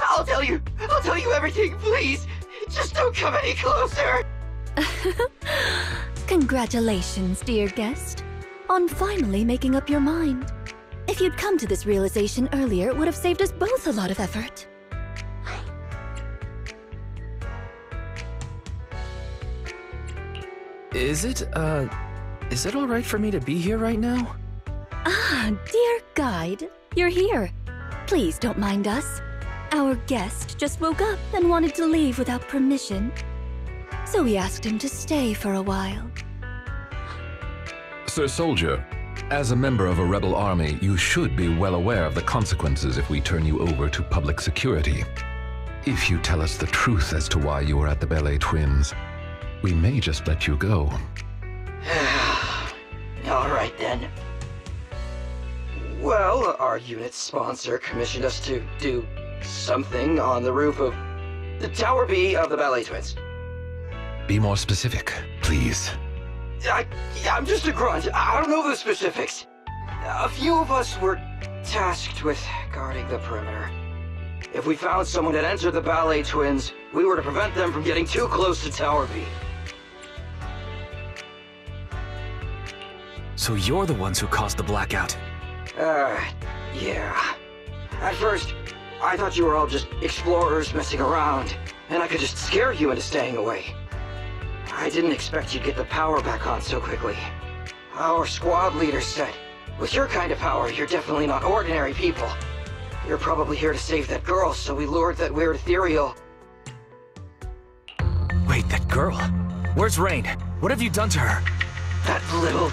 I'll tell you. I'll tell you everything, please. Just don't come any closer. Congratulations, dear guest, on finally making up your mind. If you'd come to this realization earlier, it would have saved us both a lot of effort. Is it, uh, is it alright for me to be here right now? Ah, dear guide, you're here. Please don't mind us. Our guest just woke up and wanted to leave without permission. So we asked him to stay for a while. Sir Soldier, as a member of a rebel army, you should be well aware of the consequences if we turn you over to public security. If you tell us the truth as to why you were at the Ballet Twins, we may just let you go. All right then. Well, our unit's sponsor commissioned us to do something on the roof of the Tower B of the Ballet Twins. Be more specific, please. I, I'm just a grunt. I don't know the specifics. A few of us were tasked with guarding the perimeter. If we found someone had entered the Ballet Twins, we were to prevent them from getting too close to Tower B. So you're the ones who caused the blackout. Uh, yeah. At first, I thought you were all just explorers messing around, and I could just scare you into staying away. I didn't expect you'd get the power back on so quickly. Our squad leader said, with your kind of power, you're definitely not ordinary people. You're probably here to save that girl, so we lured that weird ethereal. Wait, that girl? Where's Rain? What have you done to her? That little,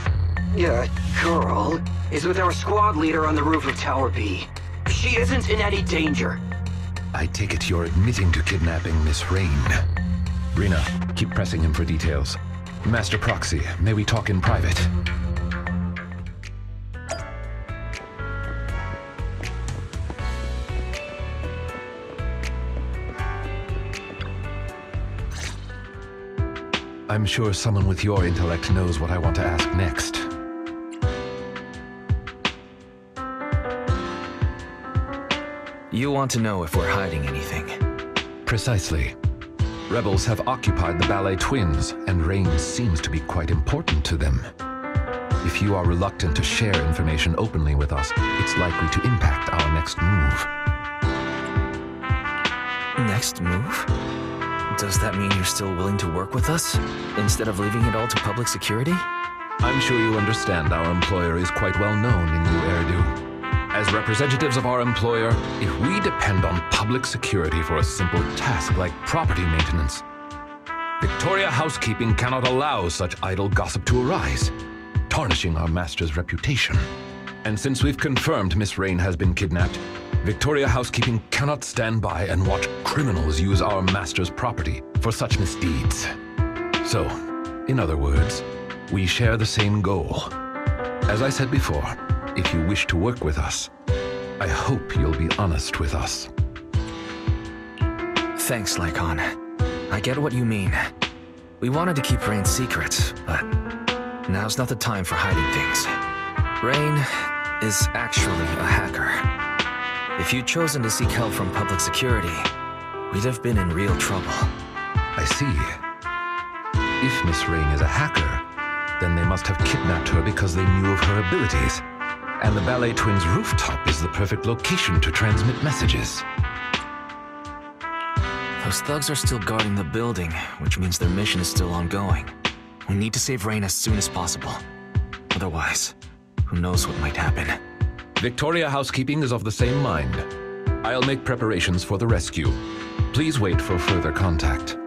uh, girl is with our squad leader on the roof of Tower B. She isn't in any danger. I take it you're admitting to kidnapping Miss Rain. Rina, keep pressing him for details. Master Proxy, may we talk in private? I'm sure someone with your intellect knows what I want to ask next. You want to know if we're hiding anything. Precisely. Rebels have occupied the Ballet Twins, and Rain seems to be quite important to them. If you are reluctant to share information openly with us, it's likely to impact our next move. Next move? Does that mean you're still willing to work with us, instead of leaving it all to public security? I'm sure you understand our employer is quite well known in New Eridu. As representatives of our employer, if we depend on public security for a simple task like property maintenance, Victoria Housekeeping cannot allow such idle gossip to arise, tarnishing our master's reputation. And since we've confirmed Miss Rain has been kidnapped, Victoria Housekeeping cannot stand by and watch criminals use our master's property for such misdeeds. So, in other words, we share the same goal. As I said before, if you wish to work with us, I hope you'll be honest with us. Thanks, Lycaon. I get what you mean. We wanted to keep Rain secret, but now's not the time for hiding things. Rain is actually a hacker. If you'd chosen to seek help from public security, we'd have been in real trouble. I see. If Miss Rain is a hacker, then they must have kidnapped her because they knew of her abilities. And the Ballet Twins rooftop is the perfect location to transmit messages. Those thugs are still guarding the building, which means their mission is still ongoing. We need to save Rain as soon as possible. Otherwise, who knows what might happen. Victoria Housekeeping is of the same mind. I'll make preparations for the rescue. Please wait for further contact.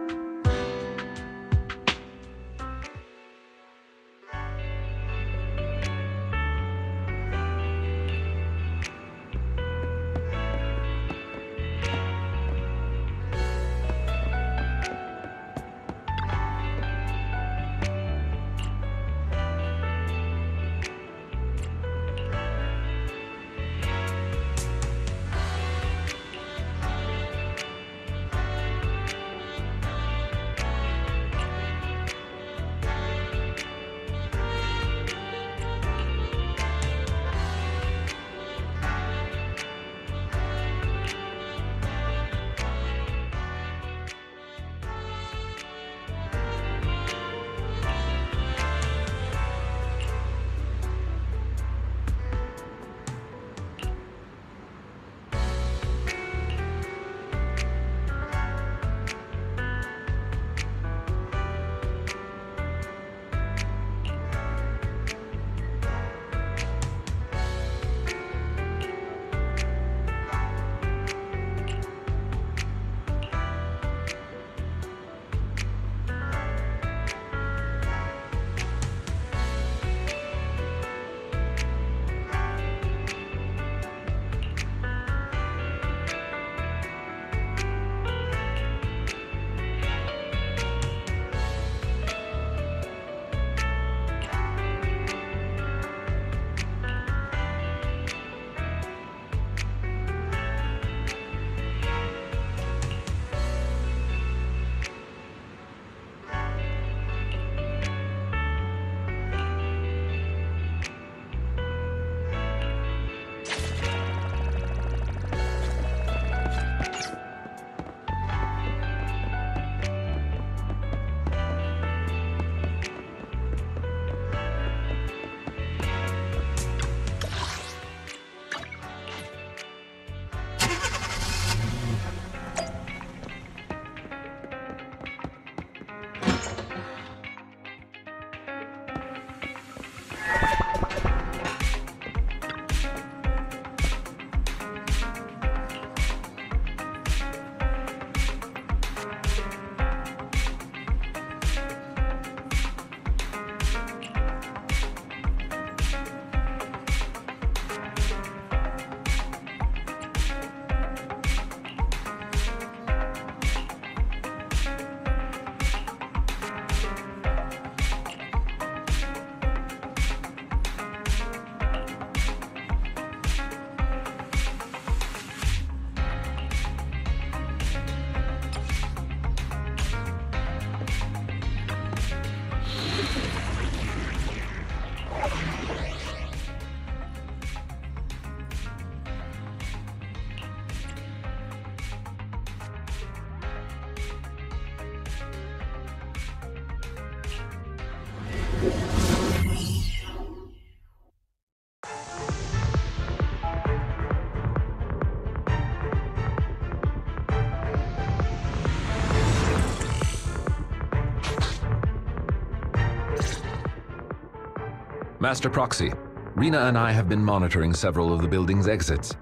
Master Proxy, Rina and I have been monitoring several of the building's exits.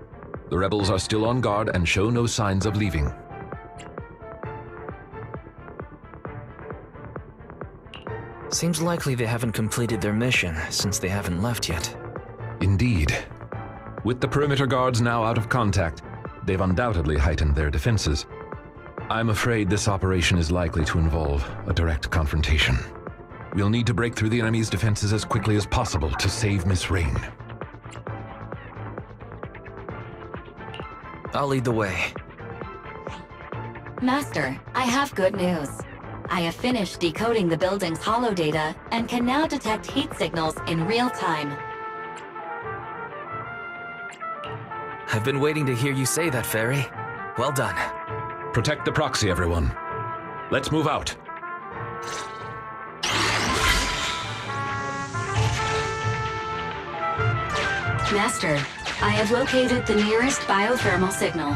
The rebels are still on guard and show no signs of leaving. Seems likely they haven't completed their mission, since they haven't left yet. Indeed. With the perimeter guards now out of contact, they've undoubtedly heightened their defenses. I'm afraid this operation is likely to involve a direct confrontation. We'll need to break through the enemy's defenses as quickly as possible to save Miss Rain. I'll lead the way. Master, I have good news. I have finished decoding the building's hollow data and can now detect heat signals in real time. I've been waiting to hear you say that, Fairy. Well done. Protect the proxy, everyone. Let's move out. Master, I have located the nearest biothermal signal.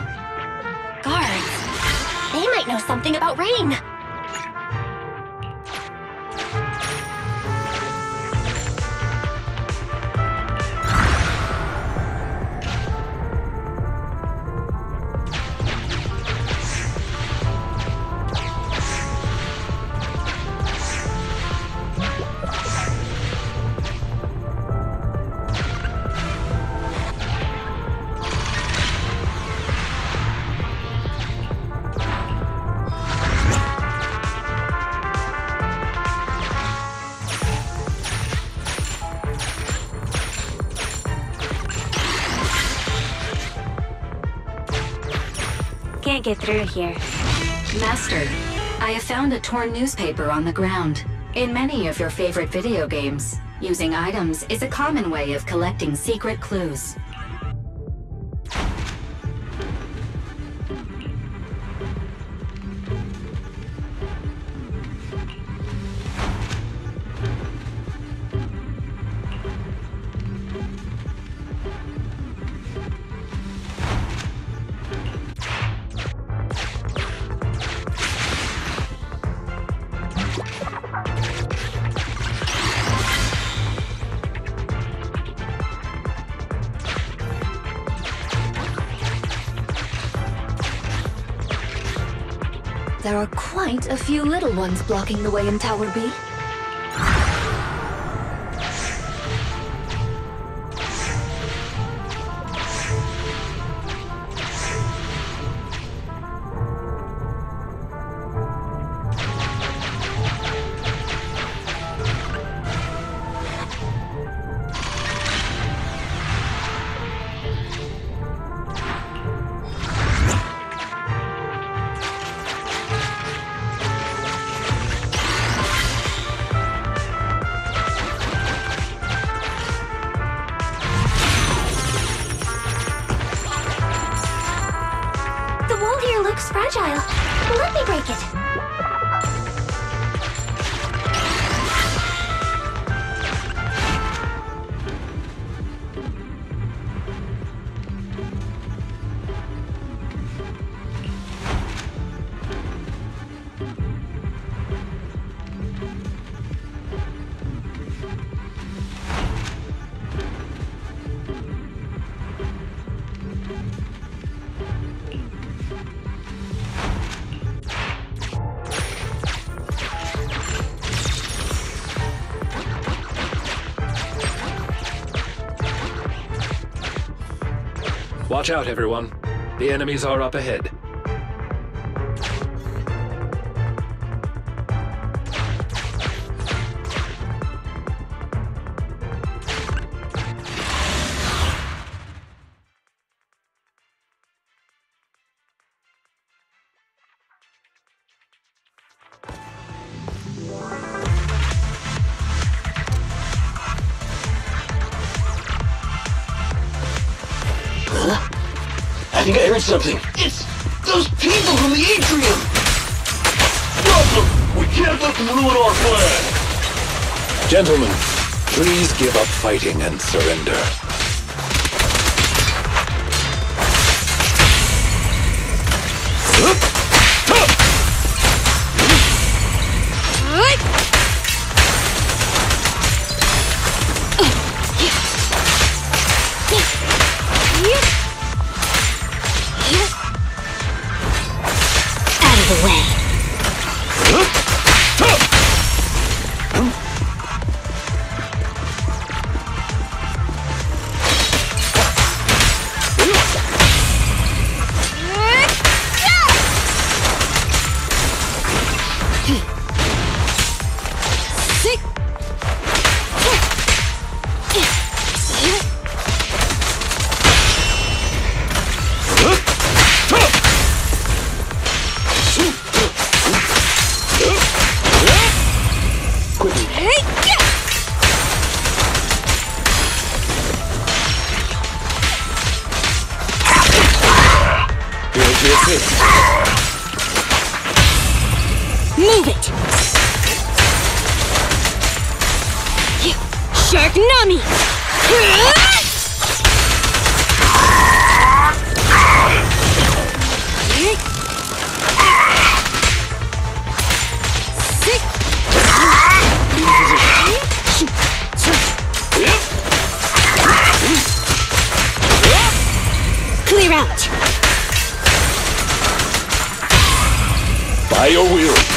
Guards. They might know something about rain. Get through here. Master, I have found a torn newspaper on the ground. In many of your favorite video games, using items is a common way of collecting secret clues. A few little ones blocking the way in Tower B. Let me break it. Watch out, everyone. The enemies are up ahead. Something. It's those people from the atrium! Stop them! We can't let them ruin our plan! Gentlemen, please give up fighting and surrender. Your will.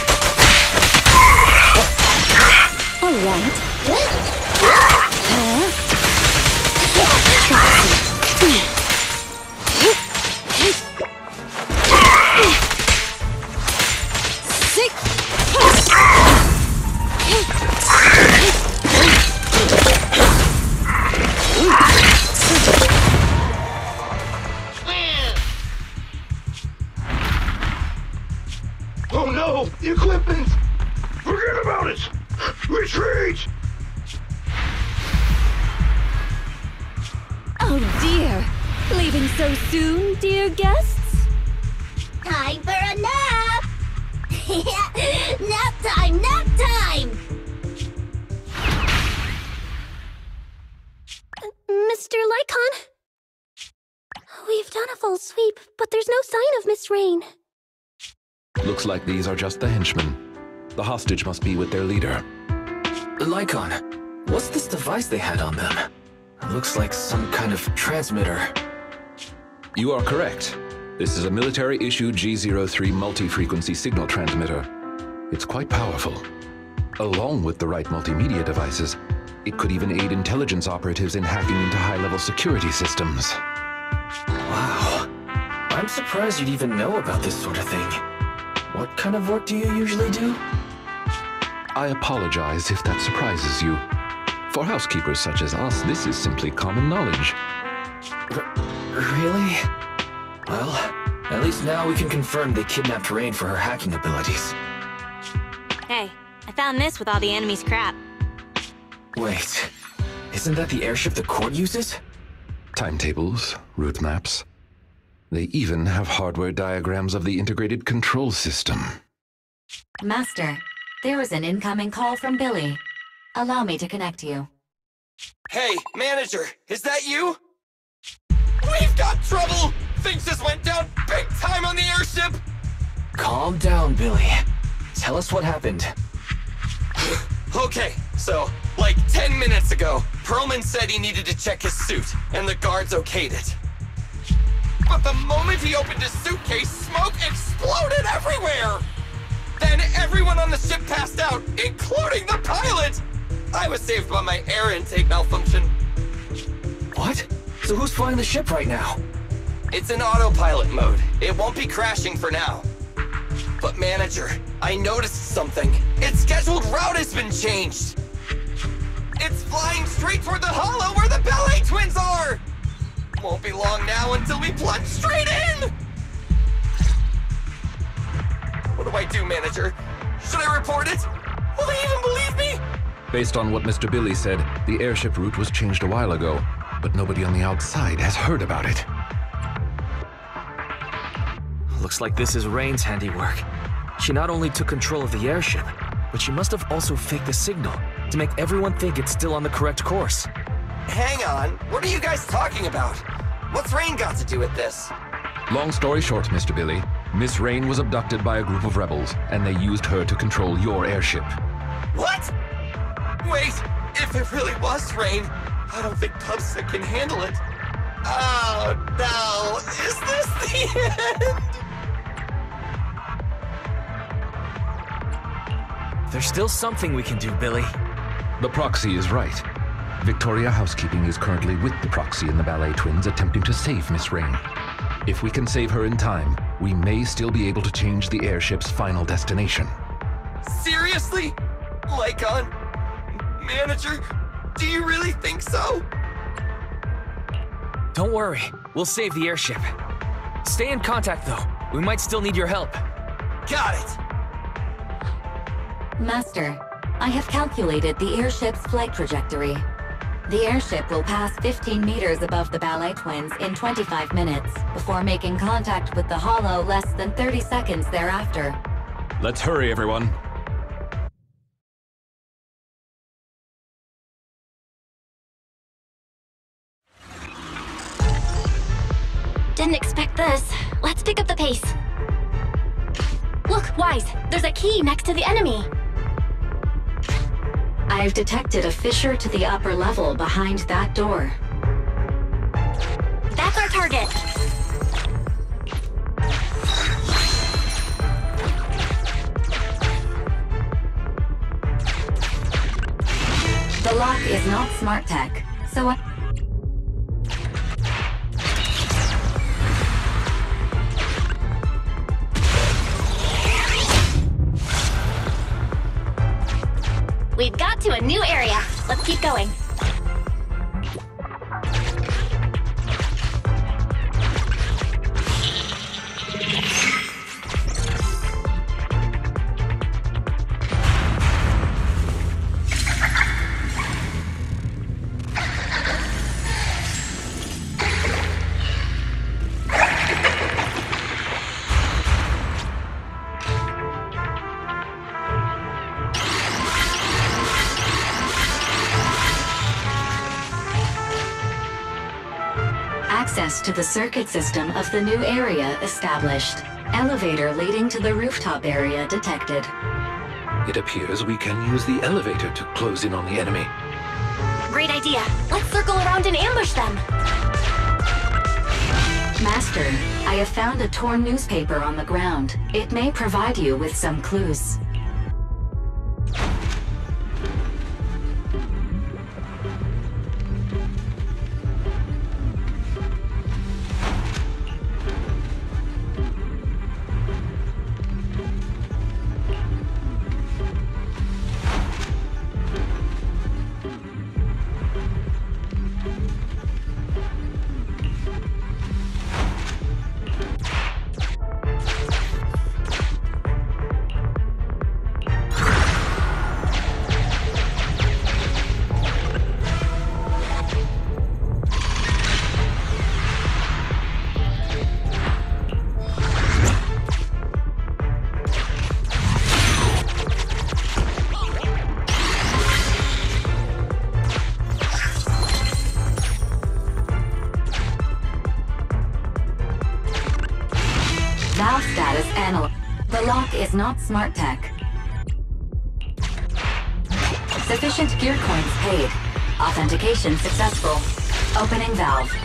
Just the henchmen. The hostage must be with their leader. Lycaon, what's this device they had on them? Looks like some kind of transmitter. You are correct. This is a military-issued G03 multi-frequency signal transmitter. It's quite powerful. Along with the right multimedia devices, it could even aid intelligence operatives in hacking into high-level security systems. Wow. I'm surprised you'd even know about this sort of thing. What kind of work do you usually do? I apologize if that surprises you. For housekeepers such as us, this is simply common knowledge. Really? Well, at least now we can confirm they kidnapped Rain for her hacking abilities. Hey, I found this with all the enemy's crap. Wait, isn't that the airship the court uses? Timetables, route maps. They even have hardware diagrams of the integrated control system. Master, there is an incoming call from Billy. Allow me to connect you. Hey, manager, is that you? We've got trouble! Things just went down big time on the airship! Calm down, Billy. Tell us what happened. Okay, so, like 10 minutes ago, Perlman said he needed to check his suit, and the guards okayed it. But the moment he opened his suitcase, smoke exploded everywhere! Then everyone on the ship passed out, including the pilot! I was saved by my air intake malfunction. What? So who's flying the ship right now? It's in autopilot mode. It won't be crashing for now. But manager, I noticed something. Its scheduled route has been changed. It's flying straight toward the hollow where the ballet twins are! Won't be long now until we plunge straight in! What do I do, manager? Should I report it? Will they even believe me? Based on what Mr. Billy said, the airship route was changed a while ago, but nobody on the outside has heard about it. Looks like this is Rain's handiwork. She not only took control of the airship, but she must have also faked the signal to make everyone think it's still on the correct course. Hang on, what are you guys talking about? What's Rain got to do with this? Long story short, Mr. Billy, Miss Rain was abducted by a group of rebels, and they used her to control your airship. What? Wait, if it really was Rain, I don't think Pubsec can handle it. Oh no, is this the end? There's still something we can do, Billy. The proxy is right. Victoria Housekeeping is currently with the proxy and the ballet twins attempting to save Miss Rain. If we can save her in time, we may still be able to change the airship's final destination. Seriously? Lycaon? Uh, manager? Do you really think so? Don't worry, we'll save the airship. Stay in contact, though. We might still need your help. Got it! Master, I have calculated the airship's flight trajectory. The airship will pass 15 meters above the ballet twins in 25 minutes, before making contact with the hollow less than 30 seconds thereafter. Let's hurry, everyone. Didn't expect this. Let's pick up the pace. Look, Wise, there's a key next to the enemy. I've detected a fissure to the upper level behind that door. That's our target. The lock is not smart tech, so I... We've got to a new area. Let's keep going. Access to the circuit system of the new area established. Elevator leading to the rooftop area detected. It appears we can use the elevator to close in on the enemy. Great idea. Let's circle around and ambush them. Master, I have found a torn newspaper on the ground. It may provide you with some clues. Not smart tech. Sufficient gear coins paid. Authentication successful. Opening valve.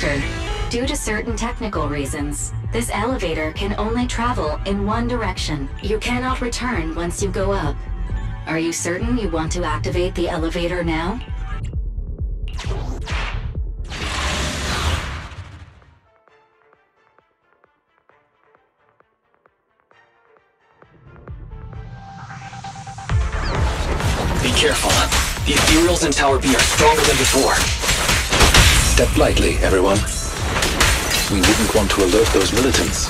Master, due to certain technical reasons, this elevator can only travel in one direction. You cannot return once you go up. Are you certain you want to activate the elevator now? Be careful. The ethereals in Tower B are stronger than before. Step lightly, everyone. We wouldn't want to alert those militants.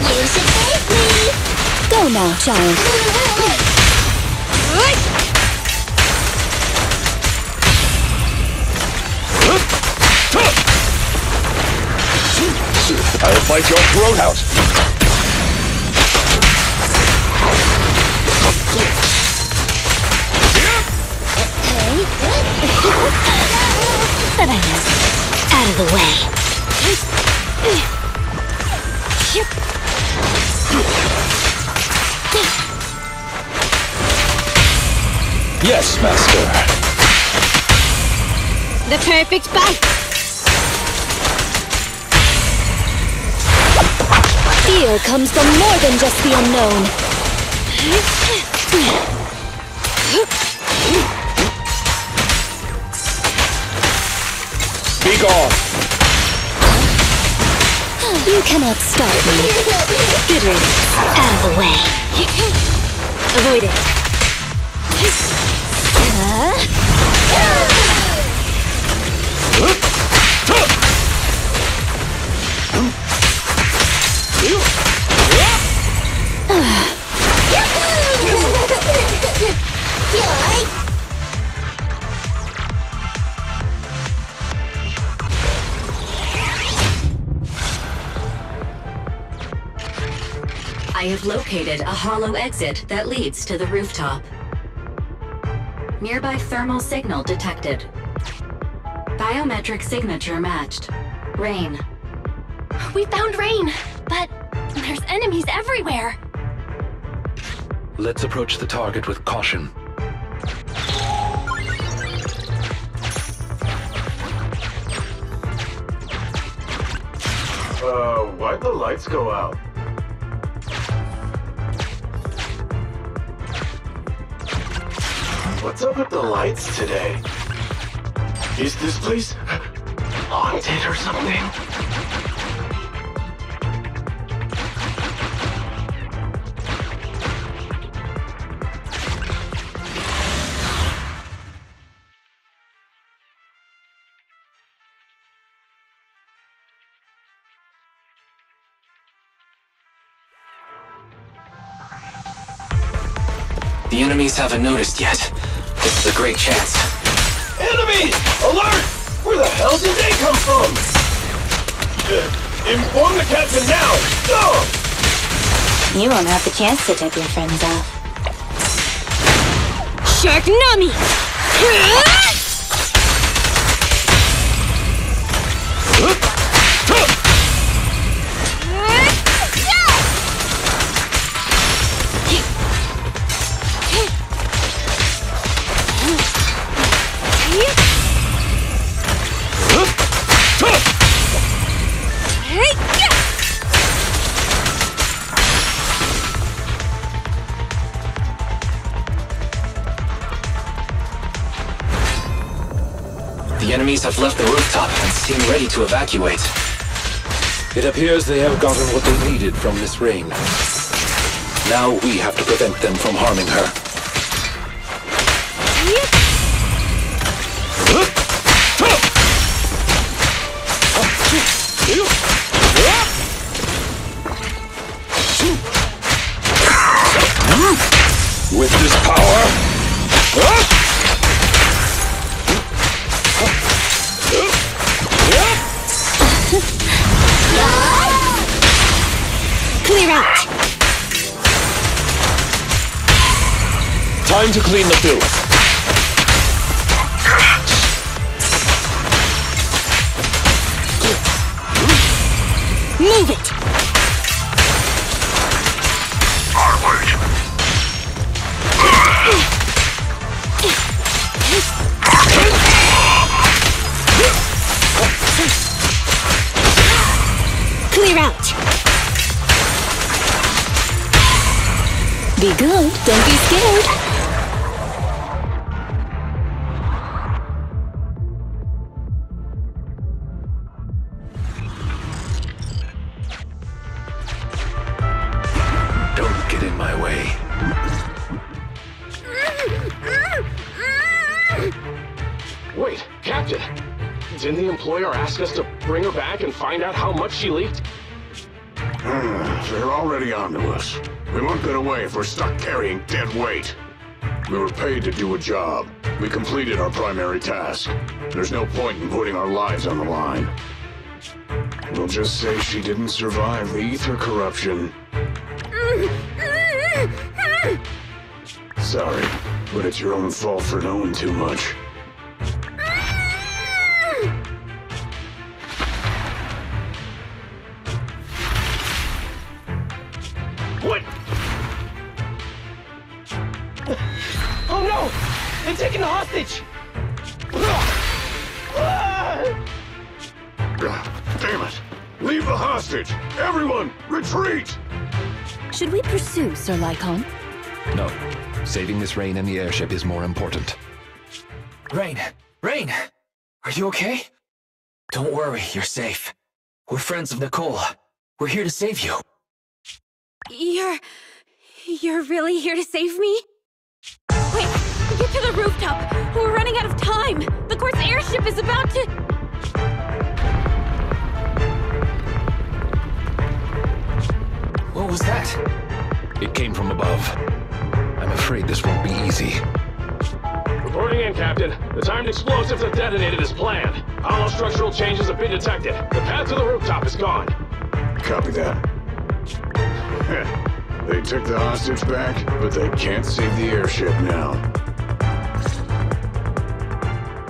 You should save me! Go now, child. I'll bite your throat out. Out of the way. Yes, Master. The perfect bite! Fear comes from more than just the unknown. Be gone! You cannot stop me. Good riddance. Out of the way. Avoid it. Have located a hollow exit that leads to the rooftop. Nearby thermal signal detected. Biometric signature matched. Rain. we found Rain, but there's enemies everywhere. Let's approach the target with caution. Uh, why'd the lights go out? What's up with the lights today? Is this place haunted or something? The enemies haven't noticed yet. This is a great chance. Enemy! Alert! Where the hell did they come from? Uh, inform the captain now! Go! You won't have the chance to tip your friends off. Shark Nami! ready to evacuate. It appears they have gotten what they needed from Miss Rain. Now we have to prevent them from harming her. Time to clean the filth. Didn't the employer ask us to bring her back and find out how much she leaked? They're already onto us. We won't get away if we're stuck carrying dead weight. We were paid to do a job. We completed our primary task. There's no point in putting our lives on the line. We'll just say she didn't survive the ether corruption. Sorry, but it's your own fault for knowing too much. Sir Lycaon? No. Saving Miss Rain and the airship is more important. Rain! Rain! Are you okay? Don't worry, you're safe. We're friends of Nicole. We're here to save you. You're... You're really here to save me? Wait, get to the rooftop! We're running out of time! The court's airship is about to... What was that? It came from above. I'm afraid this won't be easy. Reporting in, Captain. The timed explosives have detonated as planned. Hollow structural changes have been detected. The path to the rooftop is gone. Copy that. they took the hostage back, but they can't save the airship now.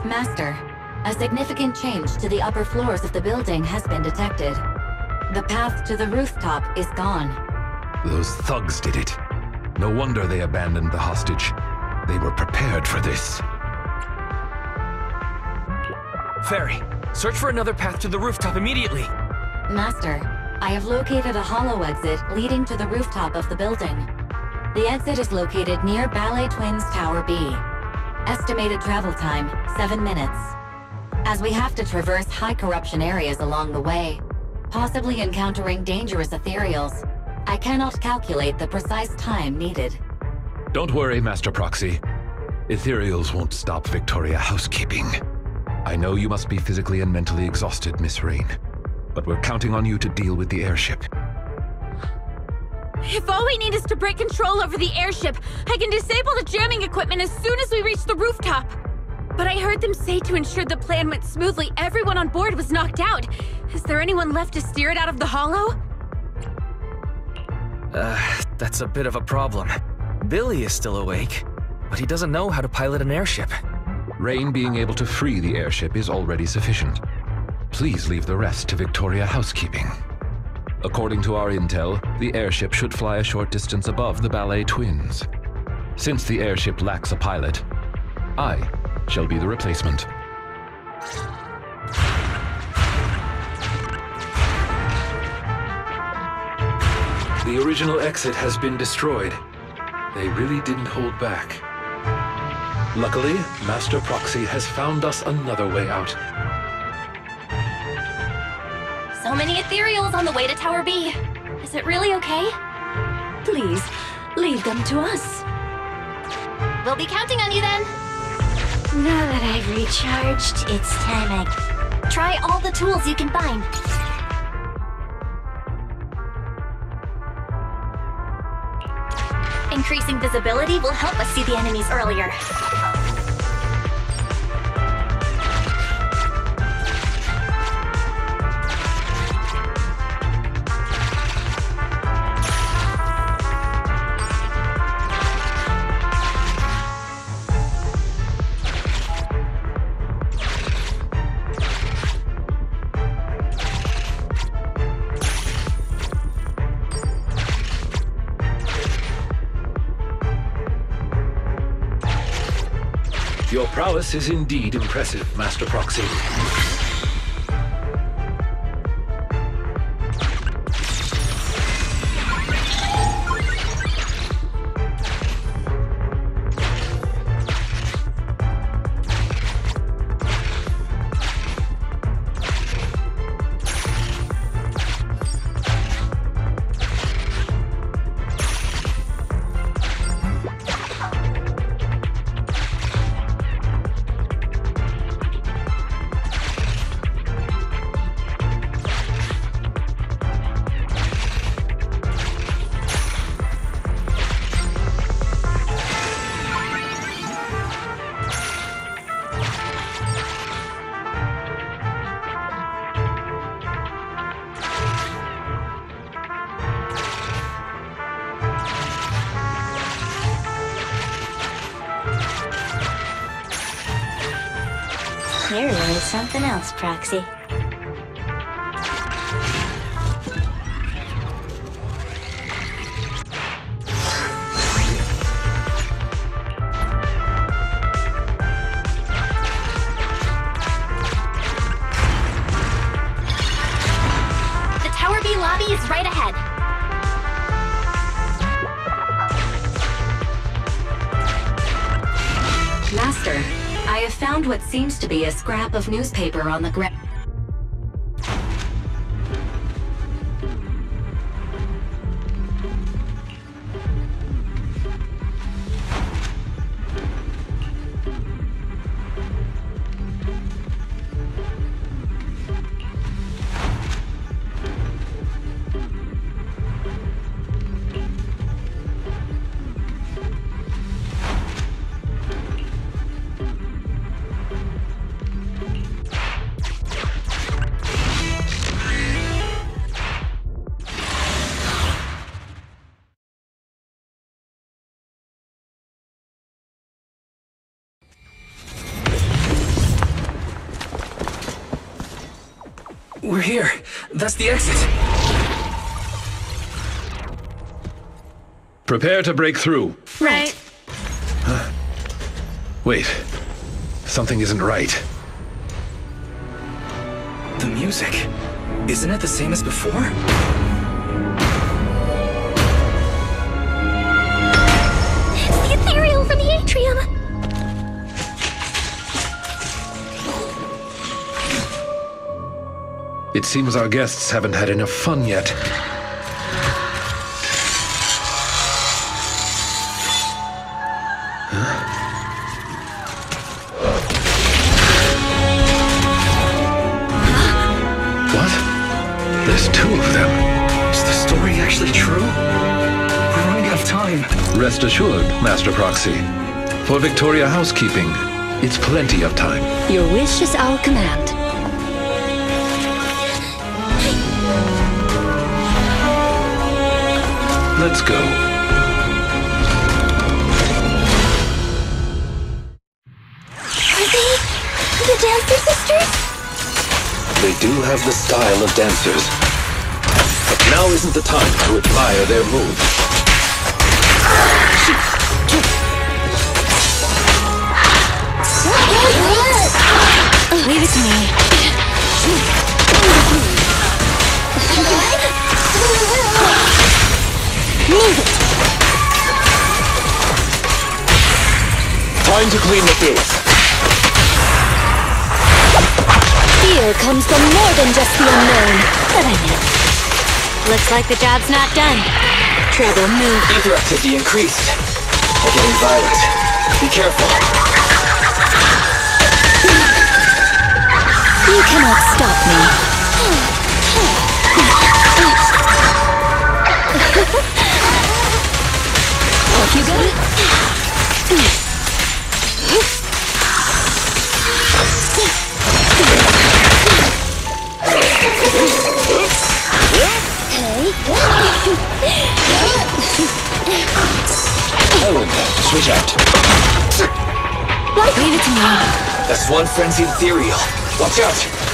Master, a significant change to the upper floors of the building has been detected. The path to the rooftop is gone. Those thugs did it. No wonder they abandoned the hostage. They were prepared for this. Fairy, search for another path to the rooftop immediately. Master, I have located a hollow exit leading to the rooftop of the building. The exit is located near Ballet Twins Tower B. Estimated travel time, seven minutes. As we have to traverse high corruption areas along the way, possibly encountering dangerous ethereals, I cannot calculate the precise time needed. Don't worry, Master Proxy. Ethereals won't stop Victoria housekeeping. I know you must be physically and mentally exhausted, Miss Rain. But we're counting on you to deal with the airship. If all we need is to break control over the airship, I can disable the jamming equipment as soon as we reach the rooftop. But I heard them say to ensure the plan went smoothly, everyone on board was knocked out. Is there anyone left to steer it out of the hollow? Uh, that's a bit of a problem. Billy is still awake, but he doesn't know how to pilot an airship. Rain being able to free the airship is already sufficient. Please leave the rest to Victoria Housekeeping. According to our intel, the airship should fly a short distance above the Ballet Twins. Since the airship lacks a pilot, I shall be the replacement. The original exit has been destroyed. They really didn't hold back. Luckily, Master Proxy has found us another way out. So many ethereals on the way to Tower B. Is it really okay? Please, leave them to us. We'll be counting on you then. Now that I've recharged, it's time I try all the tools you can find. Increasing visibility will help us see the enemies earlier. Prowess is indeed impressive, Master Proxy. Seems to be a scrap of newspaper on the ground. That's the exit. Prepare to break through. Right. Huh. Wait. Something isn't right. The music. Isn't it the same as before? It seems our guests haven't had enough fun yet. What? There's two of them. Is the story actually true? We're running out time. Rest assured, Master Proxy. For Victoria housekeeping, it's plenty of time. Your wish is our command. Let's go. Are they the Dancer Sisters? They do have the style of dancers. But now isn't the time to admire their moves. Leave it to me. Move it! Time to clean the booth. Fear comes from more than just the unknown. But I know. Looks like the job's not done. Trouble move. Ether activity increased. They're getting violent. Be careful. You cannot stop me. Switch out. Leave it to me. That's one frenzied ethereal. Watch out.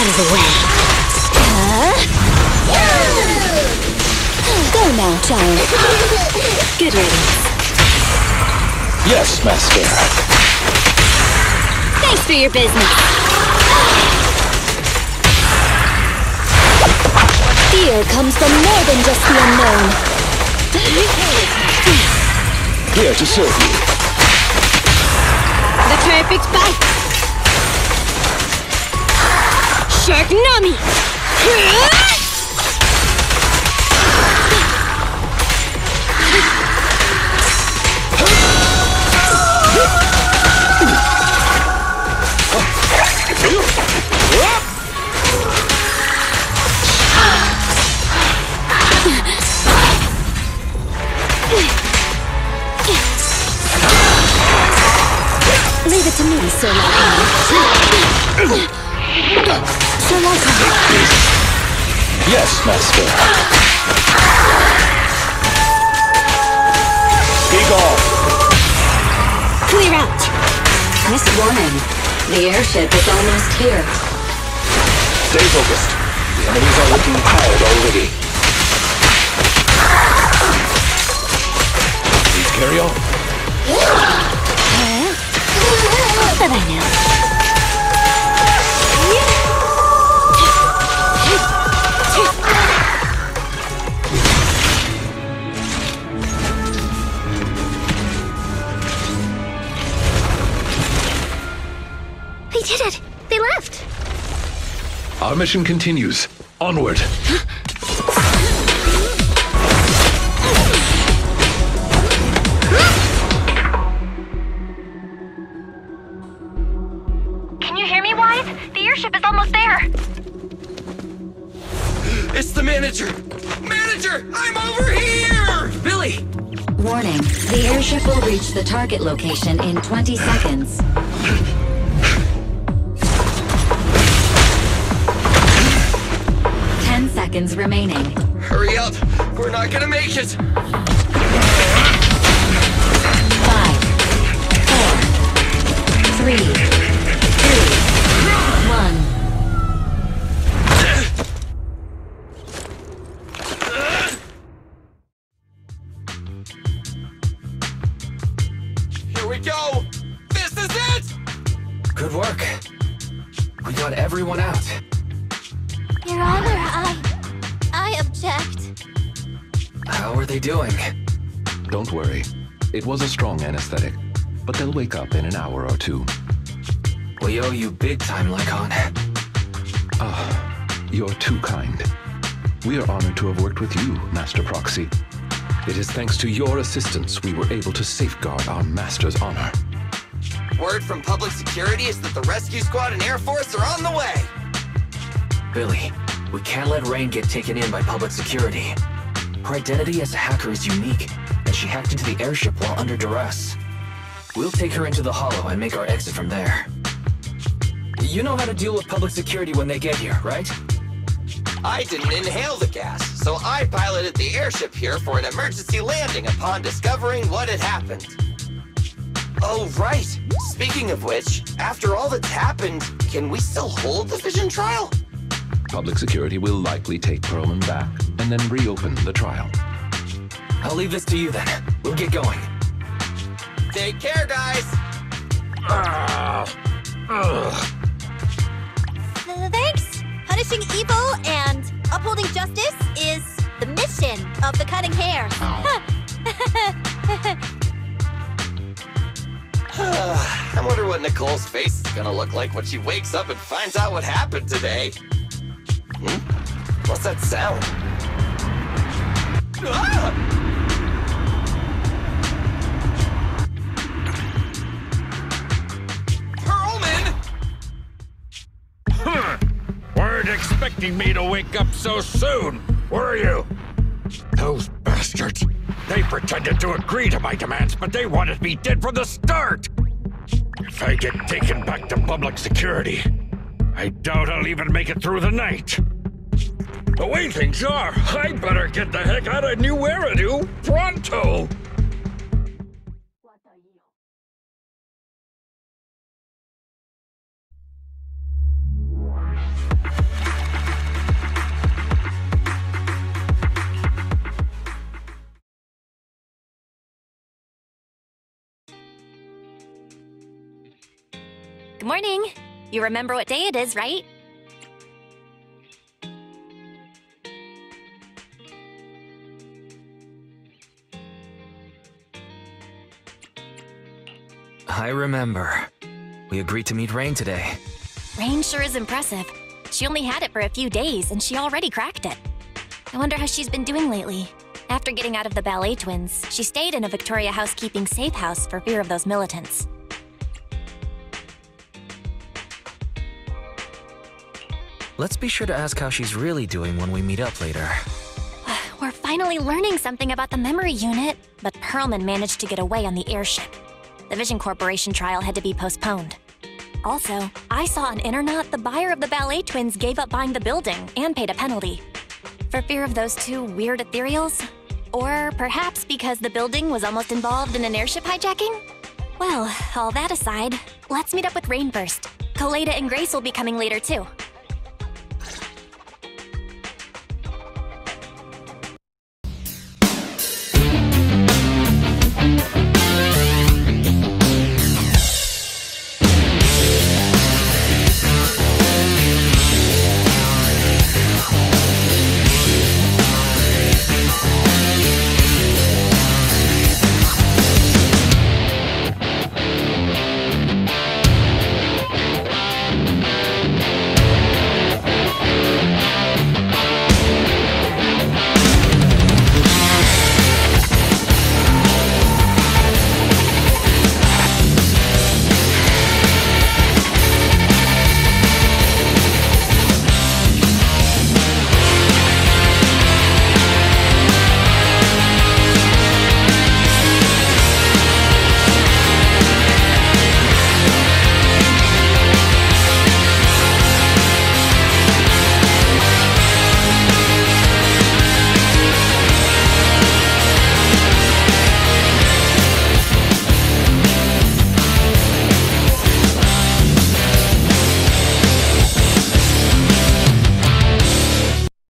Out of the way. Go now, child. Get ready. Yes, Master. Thanks for your business. Fear comes from more than just the unknown. Here to serve you. The perfect bite. Sharknami. Leave Yes, Master. Be gone. Clear out. Miss Warning, the airship is almost here. Stay focused. The enemies are looking tired already. Please carry on. But I Our mission continues. Onward. Can you hear me, Wise? The airship is almost there! It's the manager! Manager! I'm over here! Billy! Warning, the airship will reach the target location in 20 seconds. Seconds. remaining. Hurry up! We're not gonna make it! Five, four, three, was a strong anesthetic, but they'll wake up in an hour or two. We owe you big time, Lycaon. Ah, you're too kind. We are honored to have worked with you, Master Proxy. It is thanks to your assistance we were able to safeguard our Master's honor. Word from public security is that the rescue squad and Air Force are on the way. Billy, we can't let Rain get taken in by public security. Her identity as a hacker is unique, and she hacked into the airship while under duress. We'll take her into the Hollow and make our exit from there. You know how to deal with public security when they get here, right? I didn't inhale the gas, so I piloted the airship here for an emergency landing upon discovering what had happened. Oh, right. Speaking of which, after all that's happened, can we still hold the vision trial? Public security will likely take Pearlman back and then reopen the trial. I'll leave this to you then. We'll get going. Take care, guys! Thanks! Punishing evil and upholding justice is the mission of the Cunning Hares. I wonder what Nicole's face is gonna look like when she wakes up and finds out what happened today. Hmm? What's that sound? Ah! Expecting me to wake up so soon, were you? Those bastards! They pretended to agree to my demands, but they wanted me dead from the start! If I get taken back to public security, I doubt I'll even make it through the night. The way things are, I better get the heck out of New Eridu pronto! Morning. You remember what day it is, right? I remember. We agreed to meet Rain today. Rain sure is impressive. She only had it for a few days and she already cracked it. I wonder how she's been doing lately. After getting out of the ballet twins, she stayed in a Victoria housekeeping safe house for fear of those militants. Let's be sure to ask how she's really doing when we meet up later. We're finally learning something about the memory unit, but Pearlman managed to get away on the airship. The Vision Corporation trial had to be postponed. Also, I saw on internet the buyer of the ballet twins gave up buying the building and paid a penalty. For fear of those two weird ethereals? Or perhaps because the building was almost involved in an airship hijacking? Well, all that aside, let's meet up with Rain first. Koleda and Grace will be coming later too.